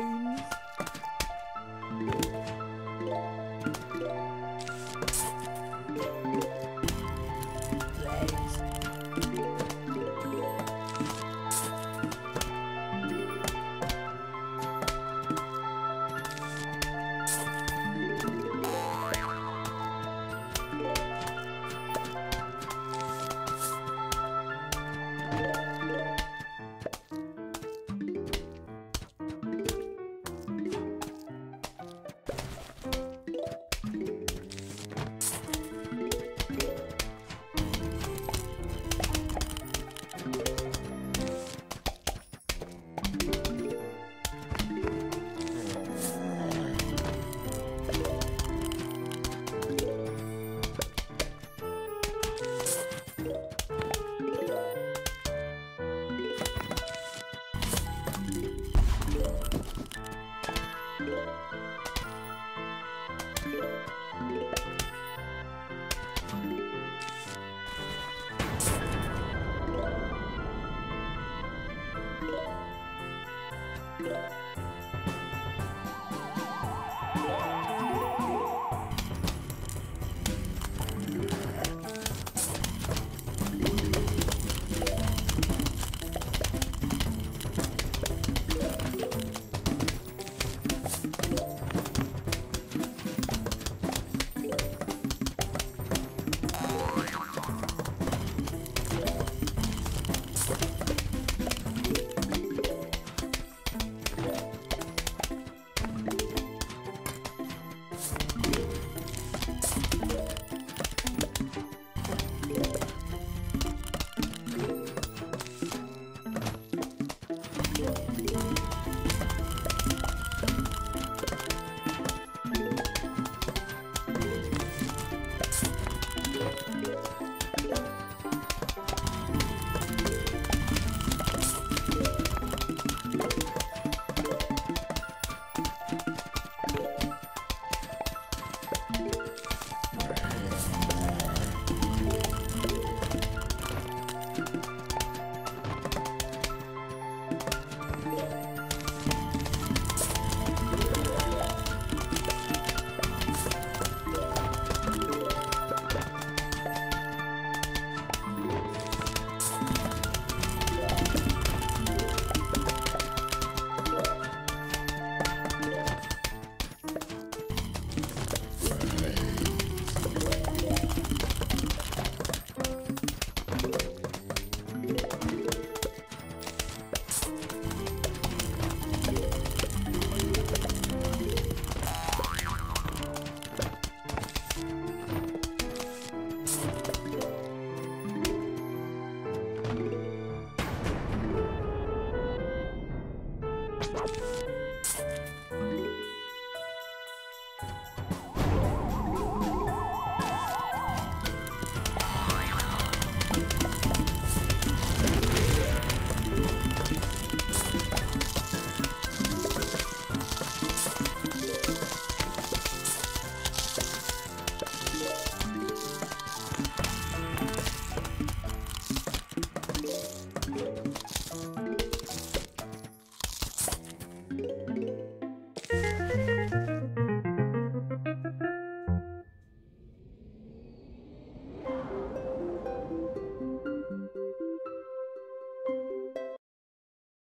own